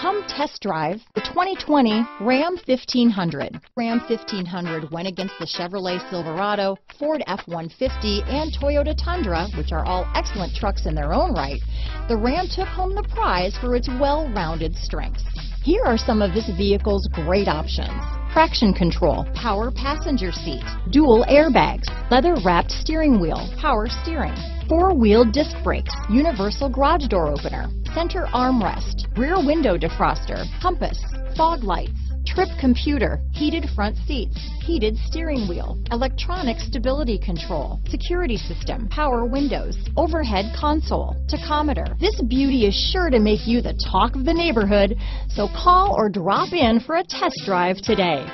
Come test drive the 2020 Ram 1500. Ram 1500 went against the Chevrolet Silverado, Ford F-150, and Toyota Tundra, which are all excellent trucks in their own right. The Ram took home the prize for its well-rounded strengths. Here are some of this vehicle's great options traction control, power passenger seat, dual airbags, leather wrapped steering wheel, power steering, four-wheel disc brakes, universal garage door opener, center armrest, rear window defroster, compass, fog lights, trip computer, heated front seats, heated steering wheel, electronic stability control, security system, power windows, overhead console, tachometer. This beauty is sure to make you the talk of the neighborhood, so call or drop in for a test drive today.